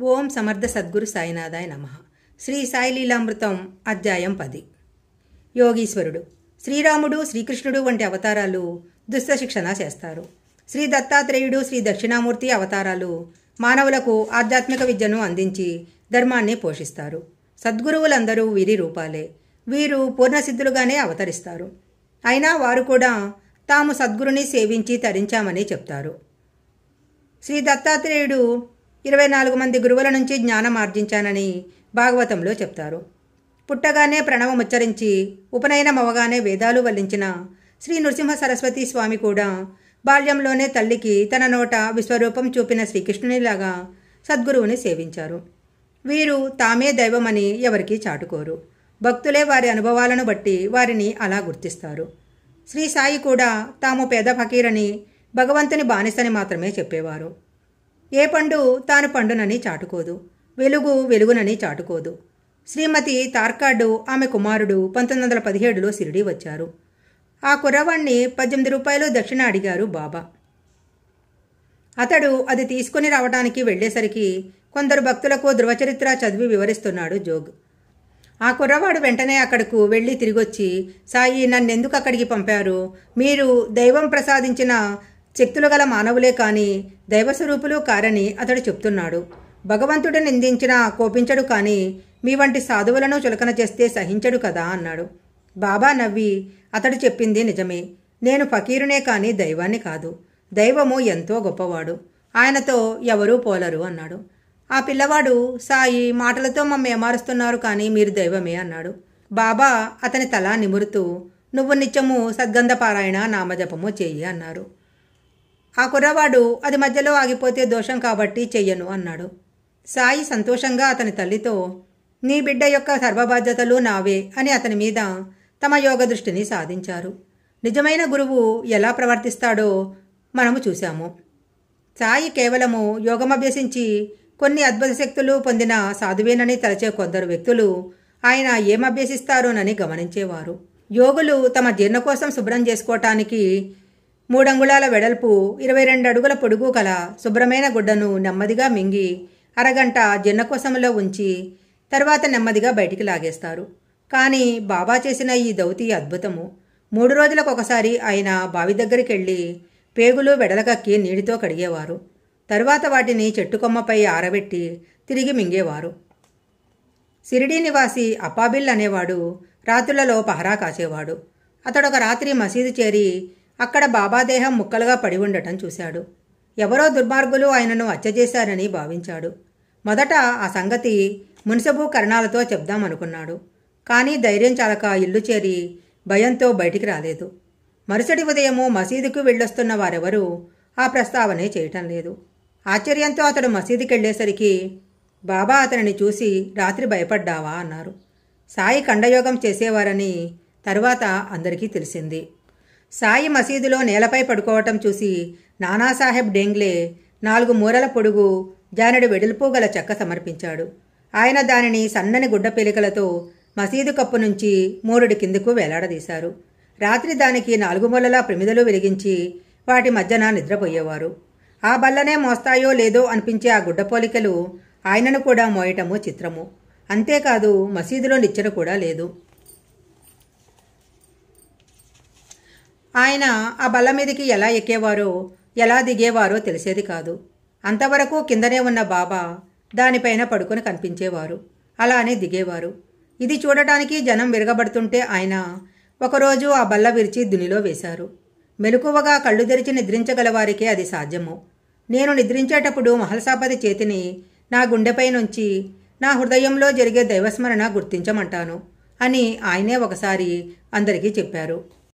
ఓం సమర్థ సద్గురు సాయినాథాయ నమ. శ్రీ సాయి లీలామృతం అధ్యాయం పది. యోగీశ్వరుడు శ్రీరాముడు శ్రీకృష్ణుడు వంటి అవతారాలు దుష్ట శిక్షణ చేస్తారు. శ్రీ దత్తాత్రేయుడు శ్రీ దక్షిణామూర్తి అవతారాలు మానవులకు ఆధ్యాత్మిక విద్యను అందించి ధర్మాన్ని పోషిస్తారు. సద్గురువులందరూ వీరి రూపాలే. వీరు పూర్ణసిద్ధులుగానే అవతరిస్తారు. అయినా వారు కూడా తాము సద్గురుని సేవించి తరించామని చెప్తారు. శ్రీ దత్తాత్రేయుడు ఇరవై నాలుగు మంది గురువుల నుంచి జ్ఞానం ఆర్జించానని భాగవతంలో చెప్తారు. పుట్టగానే ప్రణవం ఉచ్చరించి ఉపనయనం అవగానే వేదాలు వల్లించిన శ్రీ నృసింహ సరస్వతి స్వామి కూడా బాల్యంలోనే తల్లికి తన నోట విశ్వరూపం చూపిన శ్రీకృష్ణునిలాగా సద్గురువుని సేవించారు. వీరు తామే దైవమని ఎవరికీ చాటుకోరు. భక్తులే వారి అనుభవాలను బట్టి వారిని అలా గుర్తిస్తారు. శ్రీ సాయి కూడా తాము పేద ఫకీరని భగవంతుని బానిసని మాత్రమే చెప్పేవారు. ఏ పండు తాను పండునని చాటుకోదు. వెలుగు వెలుగునని చాటుకోదు. శ్రీమతి తార్కాడు ఆమె కుమారుడు పంతొమ్మిది వందల పదిహేడులో సిరిడి వచ్చారు. ఆ కుర్రవాణ్ణి పద్దెనిమిది రూపాయలు దక్షిణ అడిగారు బాబా. అతడు అది తీసుకుని రావడానికి వెళ్ళేసరికి కొందరు భక్తులకు ధృవచరిత్ర చదివి వివరిస్తున్నాడు జోగ్. ఆ కుర్రవాడు వెంటనే అక్కడకు వెళ్ళి తిరిగొచ్చి సాయి నన్నెందుకు అక్కడికి పంపారు? మీరు దైవం ప్రసాదించిన శక్తులు గల మానవులే కానీ దైవస్వరూపులు కారని అతడు చెప్తున్నాడు. భగవంతుడు నిందించినా కోపించడు కానీ మీ వంటి సాధువులను చులకన చేస్తే సహించడు కదా అన్నాడు. బాబా నవ్వి అతడు చెప్పింది నిజమే. నేను ఫకీరునే కానీ దైవాన్ని కాదు. దైవము ఎంతో గొప్పవాడు. ఆయనతో ఎవరూ పోలరు అన్నాడు. ఆ పిల్లవాడు సాయి మాటలతో మమ్మ ఏమారుస్తున్నారు కానీ మీరు దైవమే అన్నాడు. బాబా అతని తల నిమురుతూ నువ్వు నిత్యము సద్గంధపారాయణ నామజపము చెయ్యి అన్నారు. ఆ కుర్రవాడు అది మధ్యలో ఆగిపోతే దోషం కాబట్టి చెయ్యను అన్నాడు. సాయి సంతోషంగా అతని తల్లితో నీ బిడ్డ యొక్క సర్వబాధ్యతలు నావే అని అతని మీద తమ యోగ దృష్టిని సాధించారు. నిజమైన గురువు ఎలా ప్రవర్తిస్తాడో మనము చూశాము. సాయి కేవలము యోగమభ్యసించి కొన్ని అద్భుత శక్తులు పొందిన సాధువేనని తలచే కొందరు వ్యక్తులు ఆయన ఏమభ్యసిస్తారోనని గమనించేవారు. యోగులు తమ జీర్ణ కోసం శుభ్రం చేసుకోవటానికి మూడంగుళాల వెడల్పు ఇరవై రెండు అడుగుల పొడుగు కల శుభ్రమైన గుడ్డను నెమ్మదిగా మింగి అరగంట జిన్నకోసంలో ఉంచి తర్వాత నెమ్మదిగా బయటికి లాగేస్తారు. కానీ బాబా చేసిన ఈ దౌతి అద్భుతము. మూడు రోజులకు ఒకసారి ఆయన బావి దగ్గరికి వెళ్ళి పేగులు వెడలకక్కి నీటితో కడిగేవారు. తరువాత వాటిని చెట్టు కొమ్మపై ఆరబెట్టి తిరిగి మింగేవారు. సిరిడీ నివాసి అప్పాబిల్ అనేవాడు రాత్రులలో పహరా కాసేవాడు. అతడొక రాత్రి మసీదు చేరి అక్కడ బాబాదేహం ముక్కలుగా పడి ఉండటం చూశాడు. ఎవరో దుర్మార్గులు ఆయనను హత్య చేశారని భావించాడు. మొదట ఆ సంగతి మున్సబు కరణాలతో చెప్దామనుకున్నాడు కానీ ధైర్యం చాలక ఇల్లు చేరి భయంతో బయటికి రాలేదు. మరుసటి ఉదయము మసీదుకు వెళ్ళొస్తున్న వారెవరూ ఆ ప్రస్తావనే చేయటం లేదు. ఆశ్చర్యంతో అతడు మసీదుకి వెళ్ళేసరికి బాబా అతనిని చూసి రాత్రి భయపడ్డావా? అన్నారు. సాయి కండయోగం చేసేవారని తరువాత అందరికీ తెలిసింది. సాయి మసీదులో నేలపై పడుకోవటం చూసి నానాసాహెబ్ డెంగ్లే నాలుగు మూరల పొడుగు జానడి వెడల్పు గల చెక్క సమర్పించాడు. ఆయన దానిని సన్నని గుడ్డ పెలికలతో మసీదు కప్పు నుంచి మూరుడి కిందకు వేలాడదీశారు. రాత్రి దానికి నాలుగు మూలలా ప్రమిదలు వెలిగించి వాటి మధ్యన నిద్రపోయేవారు. ఆ బల్లనే మోస్తాయో లేదో అనిపించే ఆ గుడ్డ పోలికలు ఆయనను కూడా మోయటము చిత్రము. అంతేకాదు మసీదులో నిచ్చెన కూడా లేదు. ఆయన ఆ బల్ల మీదకి ఎలా ఎక్కేవారో ఎలా దిగేవారో తెలిసేది కాదు. అంతవరకు కిందనే ఉన్న బాబా దానిపైన పడుకొని కనిపించేవారు. అలానే దిగేవారు. ఇది చూడటానికి జనం విరగబడుతుంటే ఆయన ఒకరోజు ఆ బల్ల విరిచి దునిలో వేశారు. మెలకువగా కళ్ళు తెరిచి నిద్రించగలవారికే అది సాధ్యము. నేను నిద్రించేటప్పుడు మహల్సాపతి చేతిని నా గుండెపై నుంచి నా హృదయంలో జరిగే దైవస్మరణ గుర్తించమంటాను అని ఆయనే ఒకసారి అందరికీ చెప్పారు.